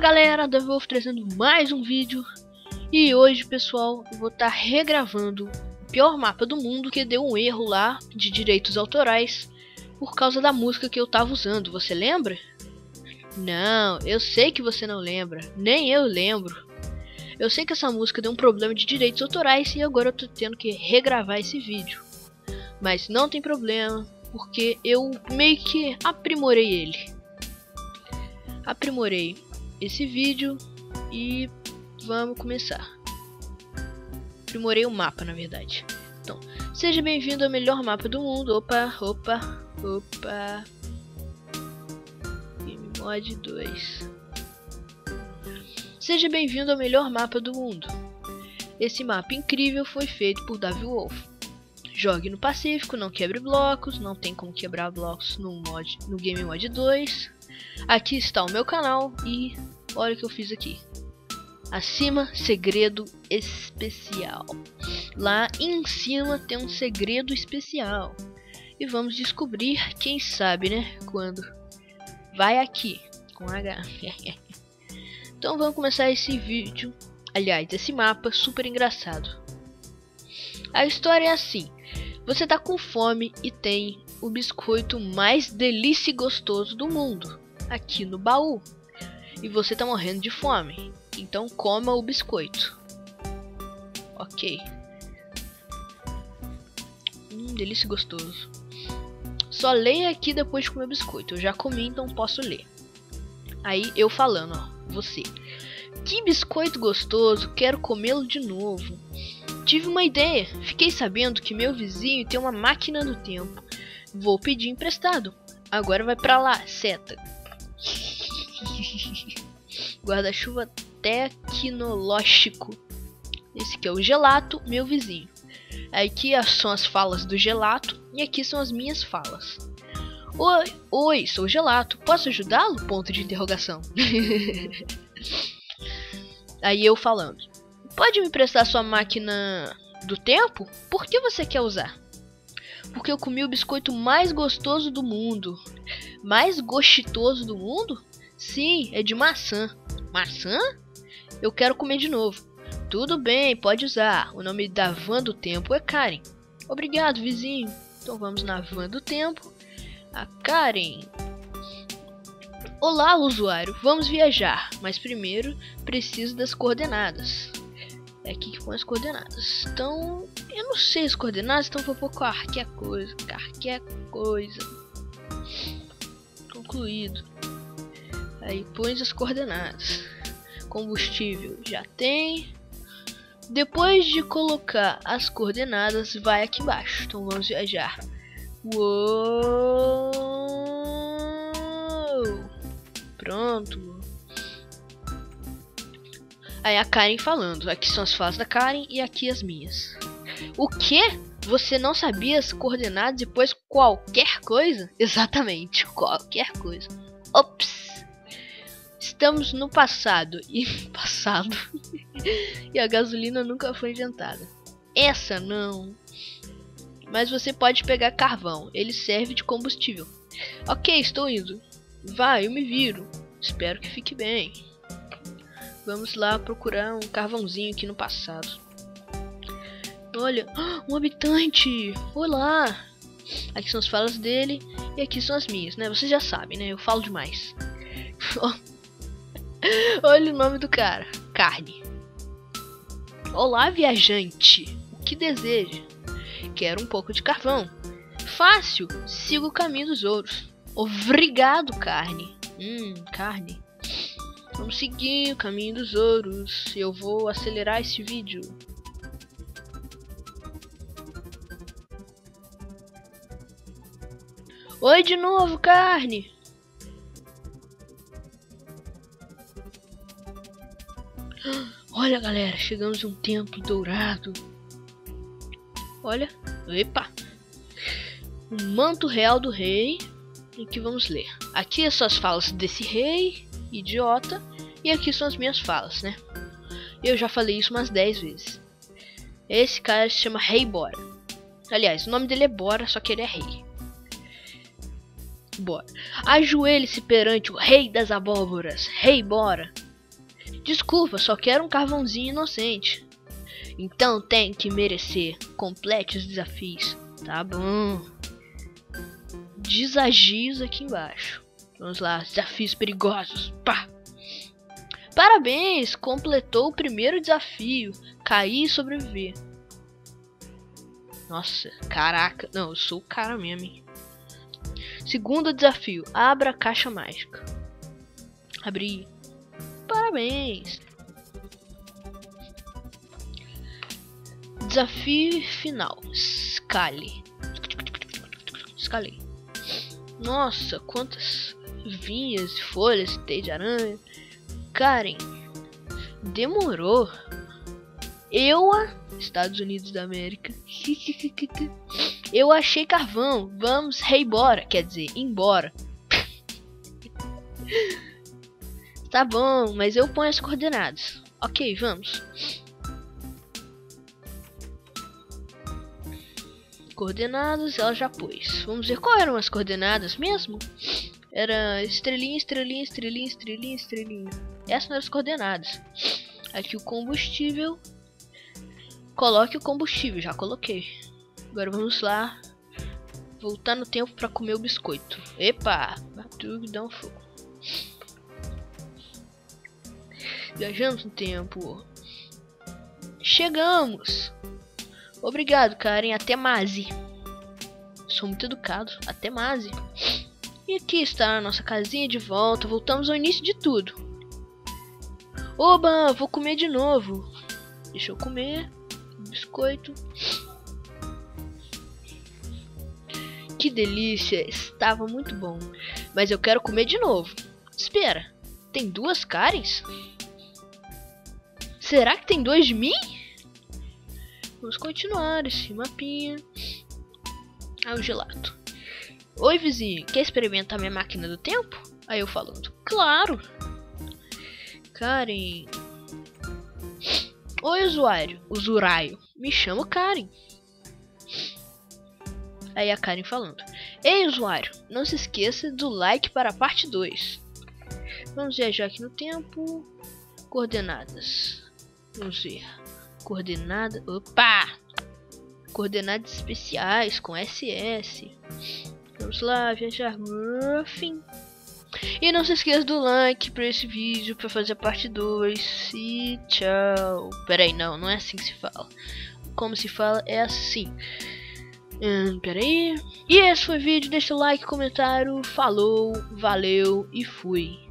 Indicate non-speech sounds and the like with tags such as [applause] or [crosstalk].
Galera, Wolf trazendo mais um vídeo. E hoje pessoal, eu vou estar tá regravando o pior mapa do mundo Que deu um erro lá de direitos autorais Por causa da música que eu tava usando, você lembra? Não, eu sei que você não lembra, nem eu lembro. Eu sei que essa música deu um problema de direitos autorais E agora eu tô tendo que regravar esse vídeo. Mas não tem problema, porque eu meio que aprimorei ele. Aprimorei esse vídeo e vamos começar. Aprimorei o mapa, na verdade. Então, seja bem-vindo ao melhor mapa do mundo. Opa, opa, opa. Game Mod 2. Seja bem-vindo ao melhor mapa do mundo. Esse mapa incrível foi feito por Davi Wolf. Jogue no Pacífico, não quebre blocos, não tem como quebrar blocos no, mod, no Game Mod 2. Aqui está o meu canal e olha o que eu fiz aqui. Acima, segredo especial. Lá em cima tem um segredo especial. E vamos descobrir, quem sabe, né? Quando vai aqui com H. [laughs] então vamos começar esse vídeo, aliás, esse mapa super engraçado. A história é assim: você tá com fome e tem o biscoito mais delícia e gostoso do mundo aqui no baú. E você tá morrendo de fome. Então coma o biscoito. Ok. Hum, delícia gostoso. Só leia aqui depois de comer o biscoito. Eu já comi, então posso ler. Aí eu falando, ó. Você. Que biscoito gostoso, quero comê-lo de novo. Tive uma ideia. Fiquei sabendo que meu vizinho tem uma máquina do tempo. Vou pedir emprestado. Agora vai pra lá, seta. [laughs] Guarda-chuva tecnológico. Esse aqui é o gelato, meu vizinho. Aqui são as falas do gelato e aqui são as minhas falas. Oi, oi, sou gelato. Posso ajudá-lo? Ponto de interrogação. [laughs] Aí eu falando. Pode me prestar sua máquina do tempo? Por que você quer usar? Porque eu comi o biscoito mais gostoso do mundo. Mais gostoso do mundo? Sim, é de maçã. Maçã? Eu quero comer de novo. Tudo bem, pode usar. O nome da van do tempo é Karen. Obrigado, vizinho. Então vamos na van do tempo. A Karen. Olá, usuário. Vamos viajar, mas primeiro preciso das coordenadas. É aqui que põe as coordenadas. Então, eu não sei as coordenadas, então vou pôr qualquer coisa. Qualquer coisa. Concluído. Aí põe as coordenadas. Combustível já tem. Depois de colocar as coordenadas, vai aqui embaixo. Então vamos viajar. Uou! Pronto. Aí a Karen falando. Aqui são as falas da Karen e aqui as minhas. O que? Você não sabia as coordenadas depois qualquer coisa? Exatamente, qualquer coisa. Ops! Estamos no passado [laughs] e passado. e a gasolina nunca foi inventada. Essa não. Mas você pode pegar carvão, ele serve de combustível. Ok, estou indo. Vai, eu me viro. Espero que fique bem. Vamos lá procurar um carvãozinho aqui no passado. Olha, [gasps] um habitante! Olá! Aqui são as falas dele e aqui são as minhas, né? Vocês já sabem, né? Eu falo demais. [laughs] Olha o nome do cara: Carne. Olá, viajante. O que deseja? Quero um pouco de carvão. Fácil, siga o caminho dos ouros. Obrigado, carne. Hum, carne. Vamos seguir o caminho dos ouros. Eu vou acelerar esse vídeo. Oi de novo, carne. Olha, galera, chegamos a um templo dourado. Olha, epa. Um manto real do rei. E que vamos ler. Aqui são as falas desse rei, idiota. E aqui são as minhas falas, né? Eu já falei isso umas 10 vezes. Esse cara se chama Rei Bora. Aliás, o nome dele é Bora, só que ele é rei. Bora. Ajoelhe-se perante o rei das abóboras. Rei Bora. Desculpa, só quero um carvãozinho inocente. Então tem que merecer. Complete os desafios. Tá bom. Desagios aqui embaixo. Vamos lá, desafios perigosos. Pá! Parabéns! Completou o primeiro desafio. Cair e sobreviver. Nossa, caraca. Não, eu sou o cara mesmo. Hein? Segundo desafio. Abra a caixa mágica. Abri. Parabéns! Desafio final. Scale. Escalei. Nossa, quantas vinhas e folhas tem de aranha. Karen, demorou. Eu, Estados Unidos da América. [laughs] Eu achei carvão. Vamos reibora, quer dizer, embora. [laughs] tá bom, mas eu ponho as coordenadas. Ok, vamos. Coordenadas, ela já pôs. Vamos ver qual eram as coordenadas mesmo? Era estrelinha, estrelinha, estrelinha, estrelinha, estrelinha. Essas eram as coordenadas. Aqui o combustível. Coloque o combustível, já coloquei. Agora vamos lá. Voltar no tempo para comer o biscoito. Epa! Batuque dá um fogo. Viajamos no tempo. Chegamos! Obrigado, Karen. Até mais. Sou muito educado. Até mais. E aqui está a nossa casinha de volta. Voltamos ao início de tudo. Oba, vou comer de novo. Deixa eu comer. Biscoito. Que delícia, estava muito bom. Mas eu quero comer de novo. Espera, tem duas Karens? Será que tem dois de mim? Vamos continuar esse mapinha. Ah, o gelato. Oi, vizinho, quer experimentar minha máquina do tempo? Aí eu falando, claro. Karen. Oi, usuário, usurário. Me chamo Karen. Aí a Karen falando, Ei, usuário, não se esqueça do like para a parte 2. Vamos viajar aqui no tempo. Coordenadas. Vamos ver. Coordenada. Opa! Coordenadas especiais com SS. Vamos lá, viajar. Fim. E não se esqueça do like para esse vídeo para fazer a parte 2. E tchau. Pera aí, não, não é assim que se fala. Como se fala é assim. Hum, pera aí. E esse foi o vídeo. Deixa o like, comentário. Falou, valeu e fui.